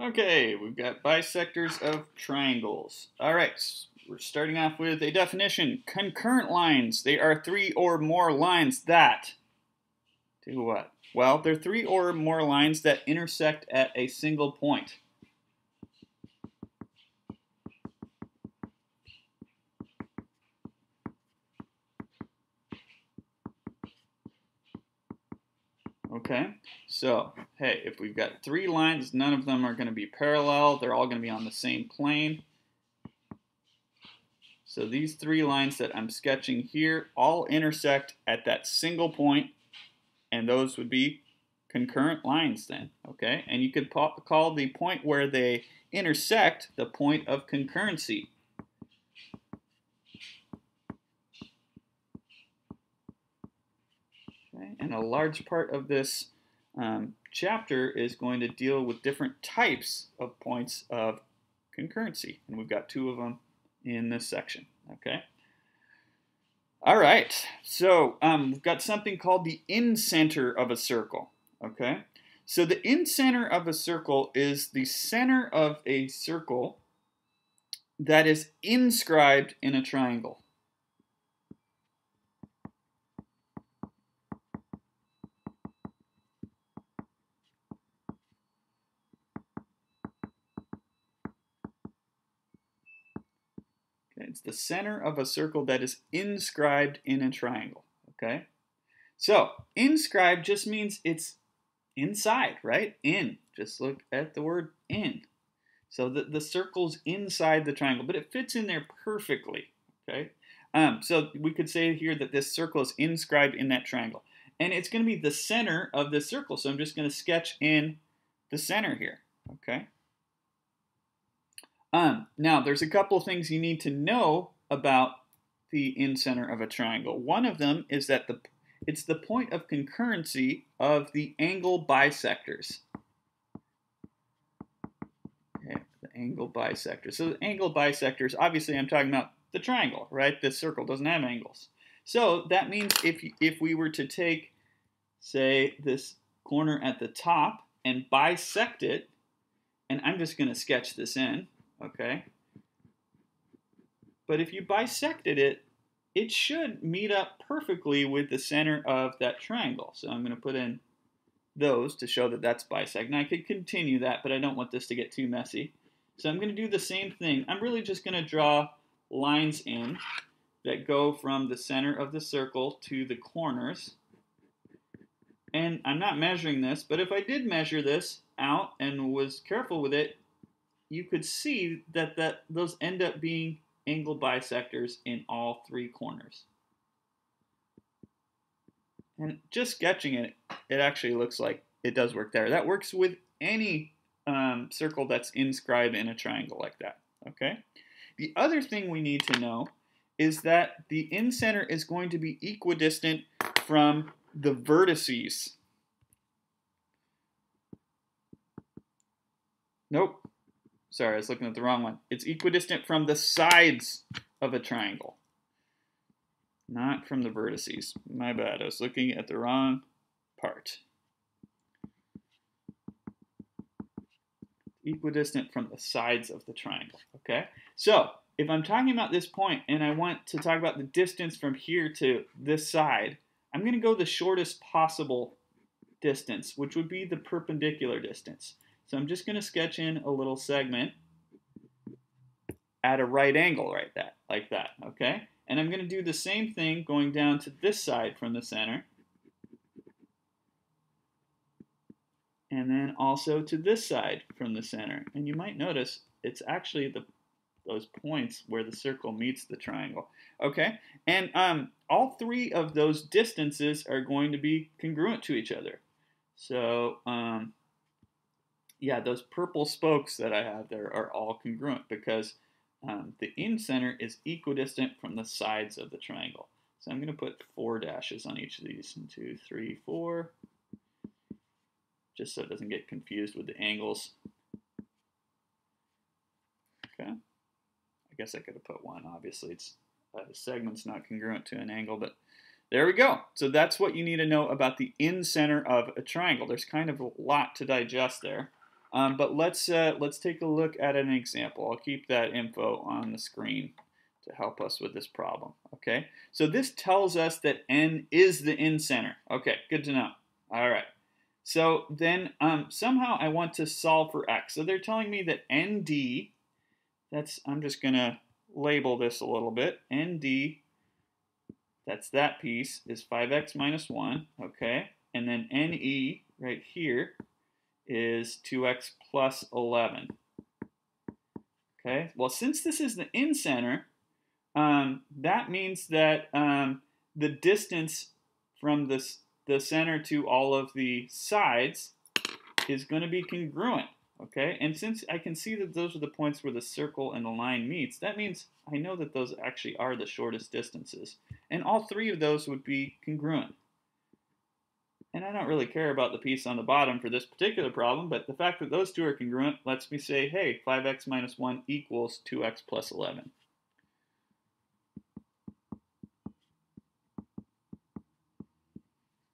Okay, we've got bisectors of triangles. All right, we're starting off with a definition. Concurrent lines. They are three or more lines that do what? Well, they're three or more lines that intersect at a single point. Okay, so, hey, if we've got three lines, none of them are going to be parallel. They're all going to be on the same plane. So these three lines that I'm sketching here all intersect at that single point, and those would be concurrent lines then, okay? And you could call the point where they intersect the point of concurrency. And a large part of this um, chapter is going to deal with different types of points of concurrency. And we've got two of them in this section, okay? All right, so um, we've got something called the incenter of a circle, okay? So the incenter of a circle is the center of a circle that is inscribed in a triangle. It's the center of a circle that is inscribed in a triangle, okay? So, inscribed just means it's inside, right? In. Just look at the word in. So the, the circle's inside the triangle, but it fits in there perfectly, okay? Um, so we could say here that this circle is inscribed in that triangle. And it's going to be the center of the circle, so I'm just going to sketch in the center here, okay? Um, now, there's a couple of things you need to know about the incenter of a triangle. One of them is that the it's the point of concurrency of the angle bisectors. Okay, the angle bisectors. So the angle bisectors, obviously I'm talking about the triangle, right? This circle doesn't have angles. So that means if, if we were to take, say, this corner at the top and bisect it, and I'm just going to sketch this in, okay? But if you bisected it, it should meet up perfectly with the center of that triangle. So I'm going to put in those to show that that's bisect. Now I could continue that, but I don't want this to get too messy. So I'm going to do the same thing. I'm really just going to draw lines in that go from the center of the circle to the corners. And I'm not measuring this, but if I did measure this out and was careful with it, you could see that, that those end up being angle bisectors in all three corners. And just sketching it, it actually looks like it does work there. That works with any um, circle that's inscribed in a triangle like that, okay? The other thing we need to know is that the incenter is going to be equidistant from the vertices. Nope, Sorry, I was looking at the wrong one. It's equidistant from the sides of a triangle, not from the vertices. My bad, I was looking at the wrong part. Equidistant from the sides of the triangle, okay? So, if I'm talking about this point and I want to talk about the distance from here to this side, I'm going to go the shortest possible distance, which would be the perpendicular distance. So I'm just going to sketch in a little segment at a right angle right that, like that, okay? And I'm going to do the same thing going down to this side from the center. And then also to this side from the center. And you might notice it's actually the those points where the circle meets the triangle. Okay, and um, all three of those distances are going to be congruent to each other. So um, yeah, those purple spokes that I have there are all congruent because um, the incenter is equidistant from the sides of the triangle. So I'm going to put four dashes on each of these. One, two, three, four. Just so it doesn't get confused with the angles. Okay. I guess I could have put one. Obviously, it's uh, the segment's not congruent to an angle, but there we go. So that's what you need to know about the incenter of a triangle. There's kind of a lot to digest there. Um, but let's uh, let's take a look at an example. I'll keep that info on the screen to help us with this problem. Okay, so this tells us that n is the incenter. Okay, good to know. All right. So then um, somehow I want to solve for x. So they're telling me that nd, that's I'm just gonna label this a little bit. nd, that's that piece, is 5x minus 1. Okay, and then ne right here is 2x plus 11. Okay, well, since this is the incenter, um, that means that um, the distance from this, the center to all of the sides is going to be congruent. Okay, and since I can see that those are the points where the circle and the line meets, that means I know that those actually are the shortest distances. And all three of those would be congruent. And I don't really care about the piece on the bottom for this particular problem, but the fact that those two are congruent lets me say, hey, 5x minus 1 equals 2x plus 11.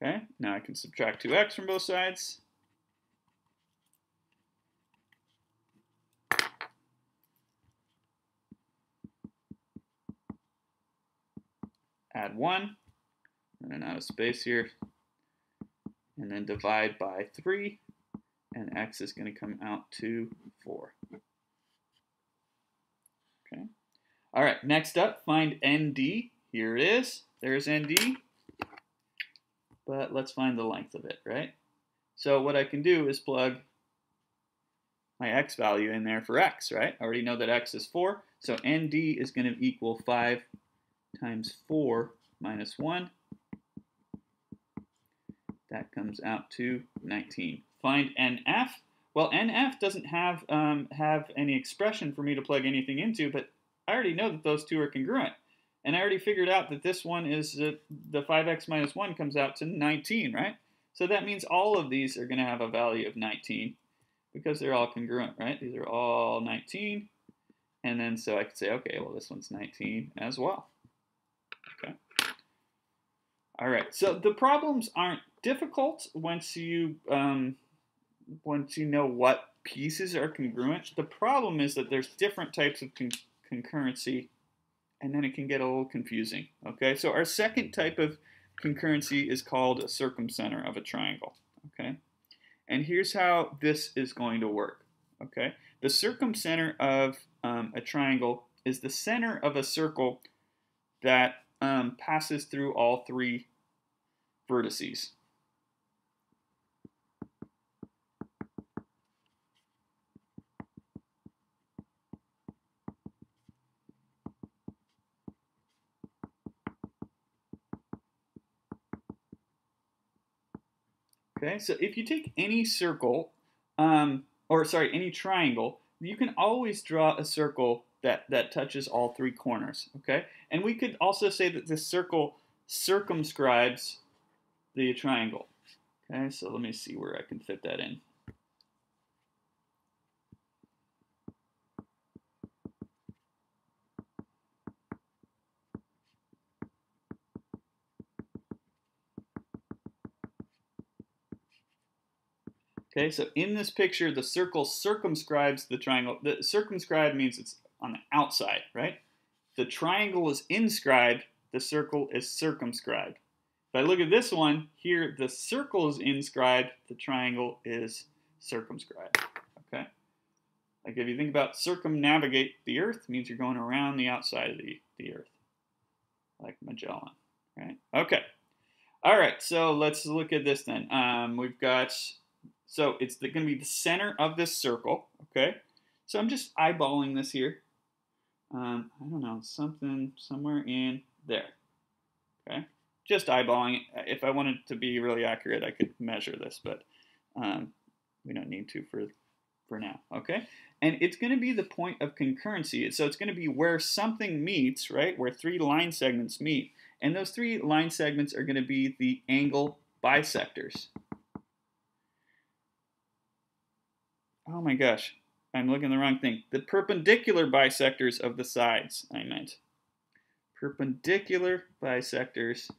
Okay, now I can subtract 2x from both sides. Add 1, running out of space here and then divide by 3, and x is going to come out to 4. Okay. All right, next up, find ND. Here it is. There's ND. But let's find the length of it, right? So what I can do is plug my x value in there for x, right? I already know that x is 4, so ND is going to equal 5 times 4 minus 1 that comes out to 19. Find NF. Well, NF doesn't have, um, have any expression for me to plug anything into, but I already know that those two are congruent. And I already figured out that this one is uh, the 5x minus 1 comes out to 19, right? So that means all of these are going to have a value of 19 because they're all congruent, right? These are all 19. And then so I could say, okay, well, this one's 19 as well. Okay. All right, so the problems aren't difficult once you um, once you know what pieces are congruent. The problem is that there's different types of con concurrency, and then it can get a little confusing. Okay, so our second type of concurrency is called a circumcenter of a triangle. Okay, and here's how this is going to work. Okay, the circumcenter of um, a triangle is the center of a circle that um, passes through all three vertices. Okay, so if you take any circle, um, or sorry, any triangle, you can always draw a circle that, that touches all three corners, okay? And we could also say that this circle circumscribes the triangle. Okay, so let me see where I can fit that in. Okay, so in this picture, the circle circumscribes the triangle. The circumscribe means it's on the outside, right? The triangle is inscribed, the circle is circumscribed. If I look at this one, here the circle is inscribed, the triangle is circumscribed, okay? Like if you think about circumnavigate the earth, means you're going around the outside of the, the earth, like Magellan, right? Okay. All right, so let's look at this then. Um, we've got so it's going to be the center of this circle, okay? So I'm just eyeballing this here. Um, I don't know, something somewhere in there, okay? Just eyeballing. it. If I wanted to be really accurate, I could measure this, but um, we don't need to for, for now, okay? And it's going to be the point of concurrency. So it's going to be where something meets, right? Where three line segments meet. And those three line segments are going to be the angle bisectors, oh my gosh, I'm looking at the wrong thing. The perpendicular bisectors of the sides, I meant. Perpendicular bisectors.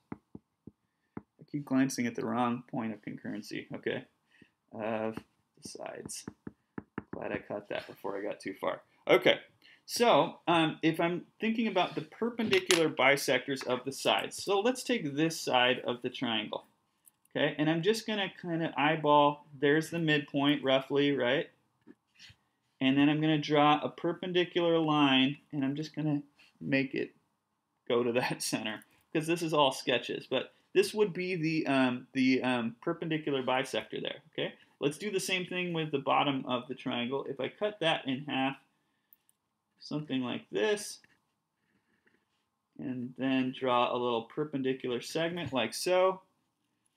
I keep glancing at the wrong point of concurrency, okay, of the sides. Glad I caught that before I got too far. Okay, so um, if I'm thinking about the perpendicular bisectors of the sides, so let's take this side of the triangle. Okay, and I'm just going to kind of eyeball, there's the midpoint roughly, right? And then I'm going to draw a perpendicular line, and I'm just going to make it go to that center, because this is all sketches. But this would be the, um, the um, perpendicular bisector there, okay? Let's do the same thing with the bottom of the triangle. If I cut that in half, something like this, and then draw a little perpendicular segment like so,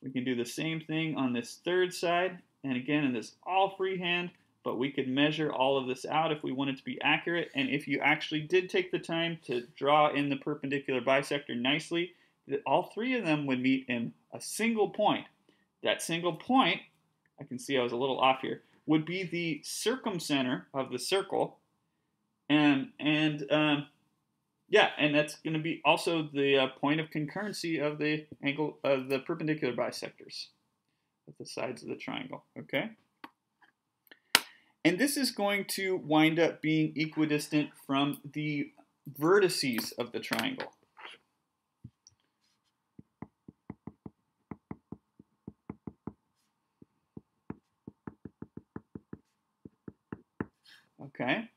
we can do the same thing on this third side. And again, in this all freehand, but we could measure all of this out if we wanted to be accurate. And if you actually did take the time to draw in the perpendicular bisector nicely, all three of them would meet in a single point. That single point, I can see I was a little off here, would be the circumcenter of the circle. And, and um, yeah, and that's going to be also the uh, point of concurrency of the angle of the perpendicular bisectors at the sides of the triangle, okay? And this is going to wind up being equidistant from the vertices of the triangle. Okay,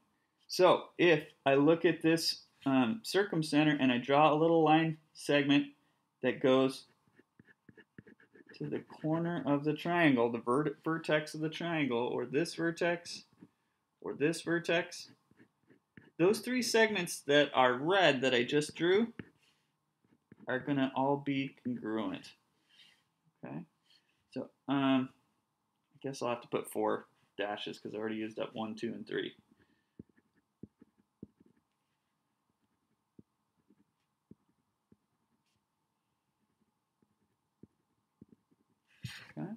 so if I look at this um, circumcenter and I draw a little line segment that goes to the corner of the triangle, the vert vertex of the triangle, or this vertex, or this vertex. Those three segments that are red that I just drew are going to all be congruent. Okay, so um, I guess I'll have to put four dashes because I already used up one, two, and three. Okay.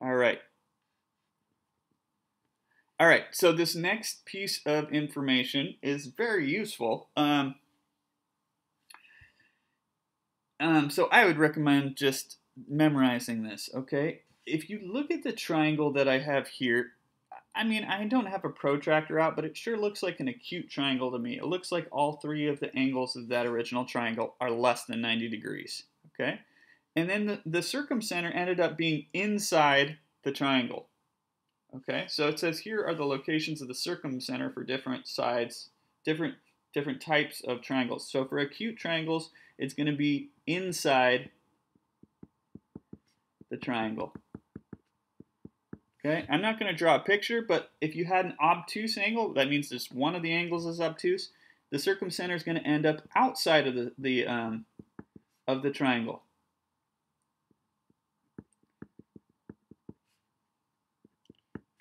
All right. All right, so this next piece of information is very useful. Um, um, so I would recommend just memorizing this, okay? If you look at the triangle that I have here, I mean, I don't have a protractor out, but it sure looks like an acute triangle to me. It looks like all three of the angles of that original triangle are less than 90 degrees, okay? And then the, the circumcenter ended up being inside the triangle. Okay, so it says here are the locations of the circumcenter for different sides, different different types of triangles. So for acute triangles, it's going to be inside the triangle. Okay, I'm not going to draw a picture, but if you had an obtuse angle, that means just one of the angles is obtuse. The circumcenter is going to end up outside of the, the um, of the triangle.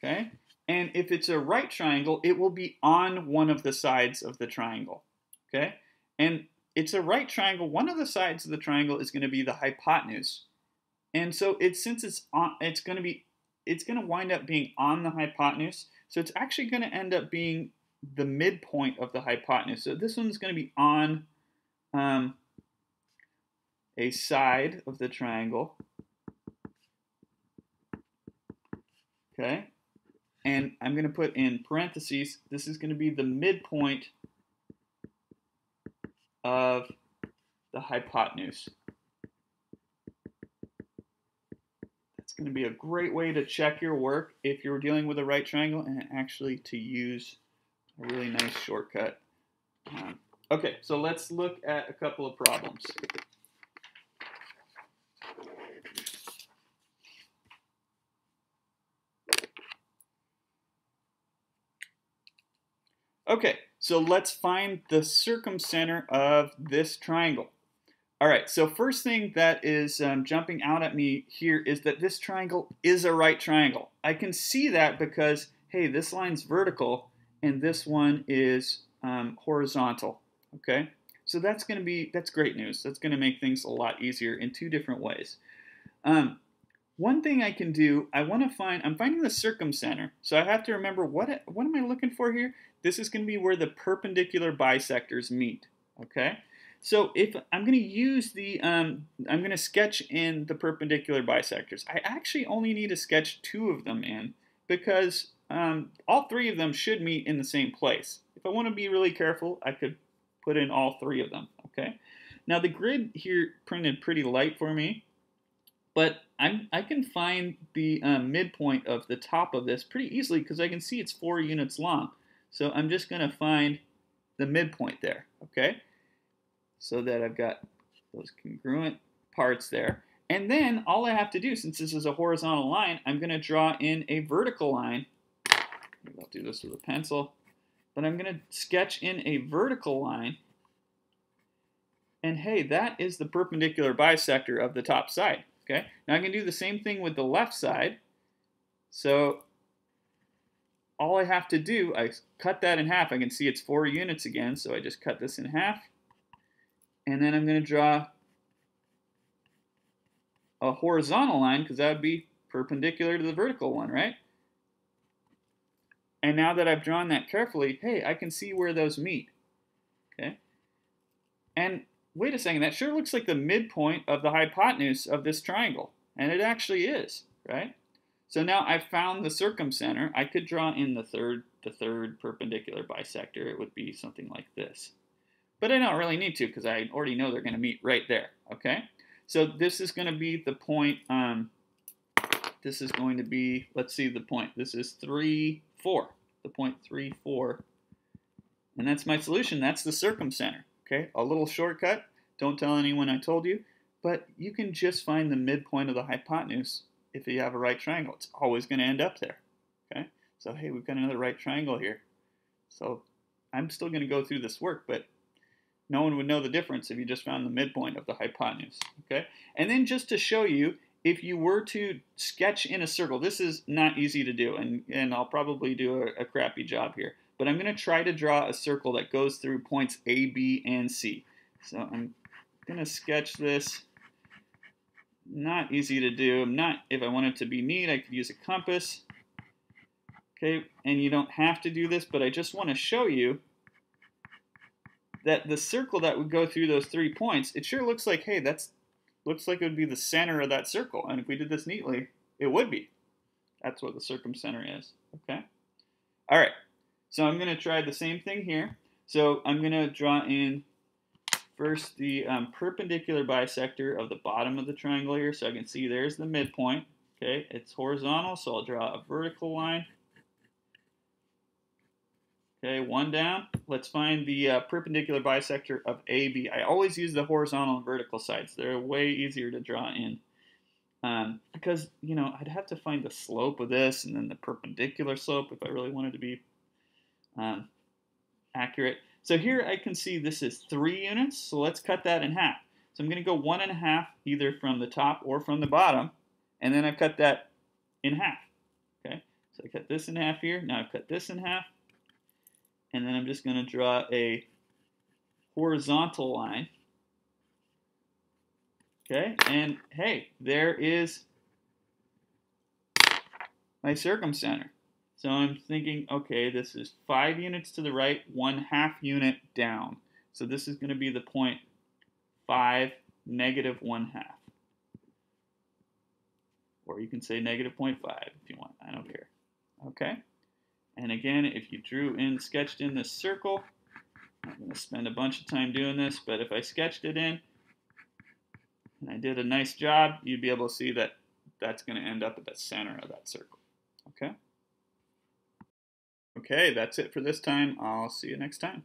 Okay? And if it's a right triangle, it will be on one of the sides of the triangle, okay? And it's a right triangle, one of the sides of the triangle is going to be the hypotenuse. And so it's since it's on it's going to be it's going to wind up being on the hypotenuse. So it's actually going to end up being the midpoint of the hypotenuse. So this one's going to be on um, a side of the triangle. Okay, and I'm going to put in parentheses, this is going to be the midpoint of the hypotenuse. That's going to be a great way to check your work if you're dealing with a right triangle and actually to use a really nice shortcut. Um, okay, so let's look at a couple of problems. Okay, so let's find the circumcenter of this triangle. All right, so first thing that is um, jumping out at me here is that this triangle is a right triangle. I can see that because, hey, this line's vertical and this one is um, horizontal, okay? So that's gonna be, that's great news. That's gonna make things a lot easier in two different ways. Um, one thing I can do, I want to find, I'm finding the circumcenter. So I have to remember what, what am I looking for here? This is going to be where the perpendicular bisectors meet, okay? So if I'm going to use the, um, I'm going to sketch in the perpendicular bisectors. I actually only need to sketch two of them in because um, all three of them should meet in the same place. If I want to be really careful, I could put in all three of them, okay? Now the grid here printed pretty light for me, but I'm, I can find the um, midpoint of the top of this pretty easily because I can see it's four units long. So I'm just going to find the midpoint there, okay? So that I've got those congruent parts there. And then all I have to do, since this is a horizontal line, I'm going to draw in a vertical line. I'll do this with a pencil. But I'm going to sketch in a vertical line. And hey, that is the perpendicular bisector of the top side. Okay. Now I can do the same thing with the left side. So all I have to do, I cut that in half. I can see it's four units again, so I just cut this in half. And then I'm going to draw a horizontal line, because that would be perpendicular to the vertical one, right? And now that I've drawn that carefully, hey, I can see where those meet. Okay? And wait a second, that sure looks like the midpoint of the hypotenuse of this triangle. And it actually is, right? So now I've found the circumcenter. I could draw in the third, the third perpendicular bisector. It would be something like this. But I don't really need to because I already know they're going to meet right there, okay? So this is going to be the point, um, this is going to be, let's see the point. This is 3, 4, the point 3, 4. And that's my solution. That's the circumcenter. Okay, a little shortcut. Don't tell anyone I told you. But you can just find the midpoint of the hypotenuse if you have a right triangle. It's always going to end up there. Okay, so hey, we've got another right triangle here. So I'm still going to go through this work, but no one would know the difference if you just found the midpoint of the hypotenuse. Okay, and then just to show you, if you were to sketch in a circle, this is not easy to do, and, and I'll probably do a, a crappy job here but I'm going to try to draw a circle that goes through points A, B, and C. So I'm going to sketch this. Not easy to do. I'm not, if I want it to be neat, I could use a compass. Okay, and you don't have to do this, but I just want to show you that the circle that would go through those three points, it sure looks like, hey, that's looks like it would be the center of that circle. And if we did this neatly, it would be. That's what the circumcenter is, okay? All right, so I'm going to try the same thing here. So I'm going to draw in first the um, perpendicular bisector of the bottom of the triangle here. So I can see there's the midpoint. Okay, it's horizontal, so I'll draw a vertical line. Okay, one down. Let's find the uh, perpendicular bisector of AB. I always use the horizontal and vertical sides. They're way easier to draw in. Um, because, you know, I'd have to find the slope of this and then the perpendicular slope if I really wanted to be um, accurate. So here I can see this is three units, so let's cut that in half. So I'm going to go one and a half either from the top or from the bottom, and then I've cut that in half. Okay, so I cut this in half here, now I've cut this in half, and then I'm just going to draw a horizontal line. Okay, and hey, there is my circumcenter. So I'm thinking, okay, this is five units to the right, one half unit down. So this is going to be the point five, negative one half. Or you can say negative 0.5 if you want. I don't care. Okay? And again, if you drew in, sketched in this circle, I'm going to spend a bunch of time doing this, but if I sketched it in and I did a nice job, you'd be able to see that that's going to end up at the center of that circle. Okay? That's it for this time. I'll see you next time.